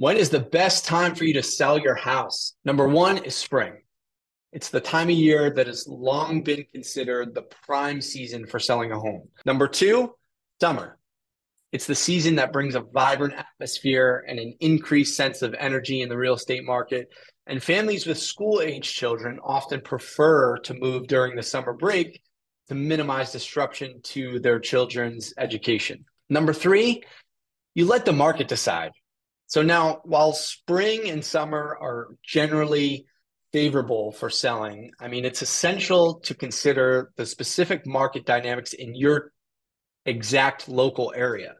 When is the best time for you to sell your house? Number one is spring. It's the time of year that has long been considered the prime season for selling a home. Number two, summer. It's the season that brings a vibrant atmosphere and an increased sense of energy in the real estate market. And families with school age children often prefer to move during the summer break to minimize disruption to their children's education. Number three, you let the market decide. So now, while spring and summer are generally favorable for selling, I mean, it's essential to consider the specific market dynamics in your exact local area.